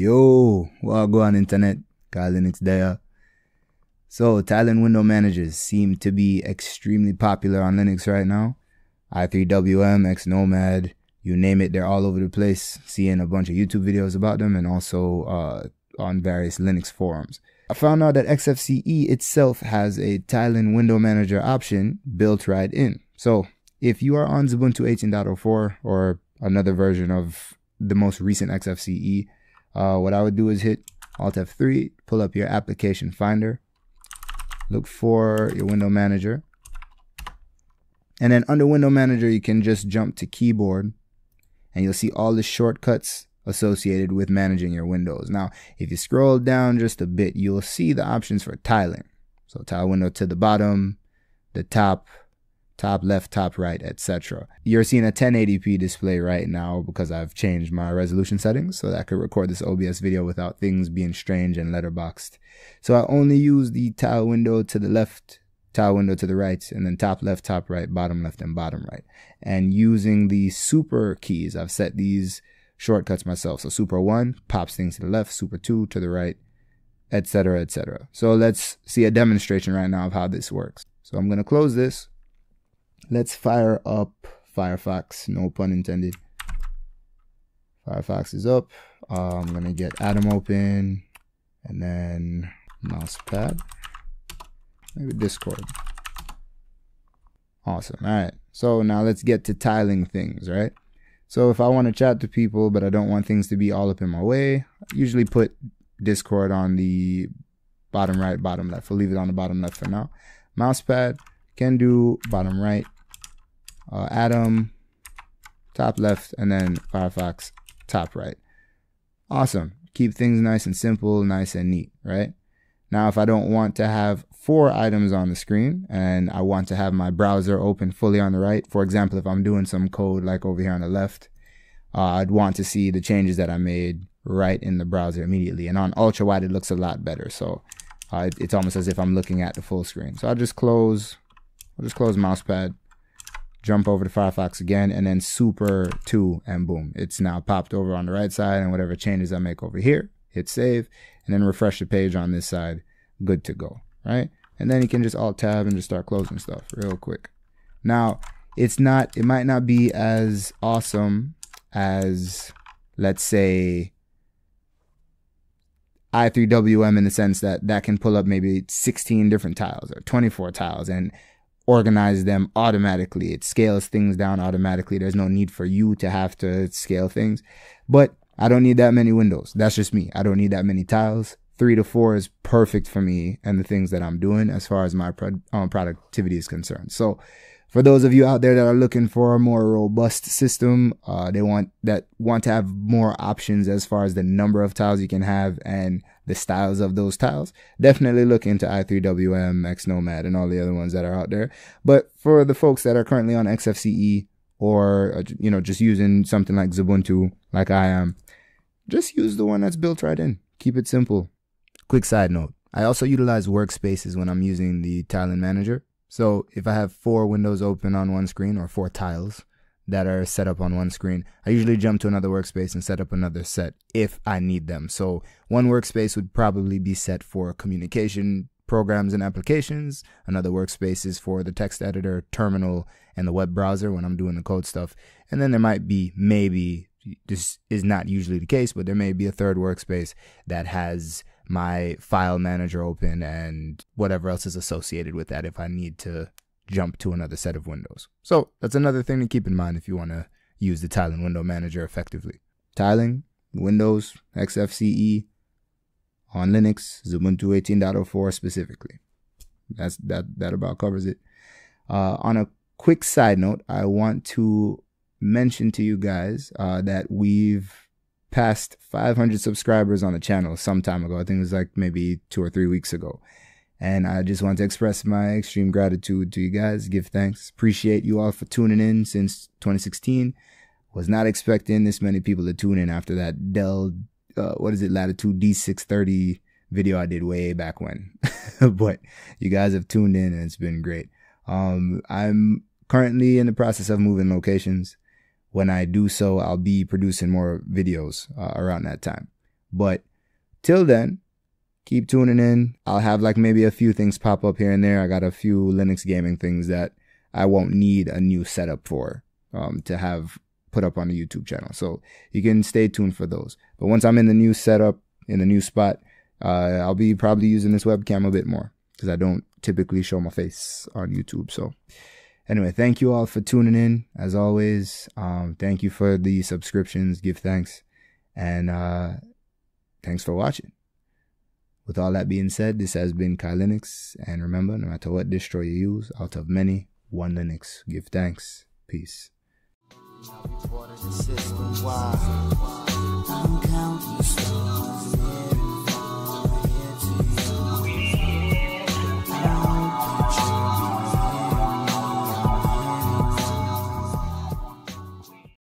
Yo, what go on internet? KyLinux there. So, tiling window managers seem to be extremely popular on Linux right now. i3WM, Xnomad, you name it, they're all over the place. Seeing a bunch of YouTube videos about them and also uh, on various Linux forums. I found out that XFCE itself has a tiling window manager option built right in. So, if you are on Xubuntu 18.04 or another version of the most recent XFCE, uh, what I would do is hit Alt F3, pull up your application finder, look for your window manager. And then under window manager, you can just jump to keyboard and you'll see all the shortcuts associated with managing your windows. Now, if you scroll down just a bit, you'll see the options for tiling. So tile window to the bottom, the top, top left, top right, etc. You're seeing a 1080p display right now because I've changed my resolution settings so that I could record this OBS video without things being strange and letterboxed. So I only use the tile window to the left, tile window to the right, and then top left, top right, bottom left, and bottom right. And using the super keys, I've set these shortcuts myself. So super one pops things to the left, super two to the right, etc., etc. So let's see a demonstration right now of how this works. So I'm going to close this let's fire up Firefox, no pun intended. Firefox is up. Um, I'm gonna get Atom open and then mousepad. Maybe Discord. Awesome. All right. So now let's get to tiling things, right? So if I want to chat to people, but I don't want things to be all up in my way, I usually put Discord on the bottom right, bottom left. We'll leave it on the bottom left for now. Mousepad can do bottom right, uh, Atom top left, and then Firefox top right. Awesome. Keep things nice and simple, nice and neat, right? Now, if I don't want to have four items on the screen and I want to have my browser open fully on the right, for example, if I'm doing some code like over here on the left, uh, I'd want to see the changes that I made right in the browser immediately. And on ultra wide, it looks a lot better. So uh, it, it's almost as if I'm looking at the full screen. So I'll just close, I'll just close mousepad jump over to Firefox again, and then super 2, and boom, it's now popped over on the right side, and whatever changes I make over here, hit save, and then refresh the page on this side, good to go, right? And then you can just alt tab and just start closing stuff real quick. Now, it's not, it might not be as awesome as, let's say, i3WM in the sense that that can pull up maybe 16 different tiles or 24 tiles and organize them automatically. It scales things down automatically. There's no need for you to have to scale things. But I don't need that many windows. That's just me. I don't need that many tiles. Three to four is perfect for me and the things that I'm doing as far as my pro- um, productivity is concerned. So for those of you out there that are looking for a more robust system, uh, they want that want to have more options as far as the number of tiles you can have and the styles of those tiles. Definitely look into i3WM, Xnomad, and all the other ones that are out there. But for the folks that are currently on XFCE or uh, you know just using something like Xubuntu, like I am, just use the one that's built right in. Keep it simple. Quick side note: I also utilize workspaces when I'm using the tiling manager. So if I have four windows open on one screen or four tiles that are set up on one screen, I usually jump to another workspace and set up another set if I need them. So one workspace would probably be set for communication programs and applications. Another workspace is for the text editor, terminal, and the web browser when I'm doing the code stuff. And then there might be maybe this is not usually the case, but there may be a third workspace that has my file manager open and whatever else is associated with that if I need to jump to another set of windows. So that's another thing to keep in mind if you want to use the tiling window manager effectively. Tiling, Windows, XFCE, on Linux, Ubuntu 18.04 specifically. That's that that about covers it. Uh, on a quick side note, I want to mention to you guys uh, that we've passed 500 subscribers on the channel some time ago. I think it was like maybe two or three weeks ago. And I just want to express my extreme gratitude to you guys, give thanks, appreciate you all for tuning in since 2016. Was not expecting this many people to tune in after that Dell, uh, what is it, Latitude D630 video I did way back when. but you guys have tuned in and it's been great. Um, I'm currently in the process of moving locations when I do so, I'll be producing more videos uh, around that time. But till then, keep tuning in. I'll have like maybe a few things pop up here and there. I got a few Linux gaming things that I won't need a new setup for um, to have put up on the YouTube channel. So you can stay tuned for those. But once I'm in the new setup, in the new spot, uh, I'll be probably using this webcam a bit more because I don't typically show my face on YouTube. So anyway, thank you all for tuning in. As always, um, thank you for the subscriptions. Give thanks. And uh, thanks for watching. With all that being said, this has been KyLinux. And remember, no matter what distro you use, out of many, one Linux. Give thanks. Peace.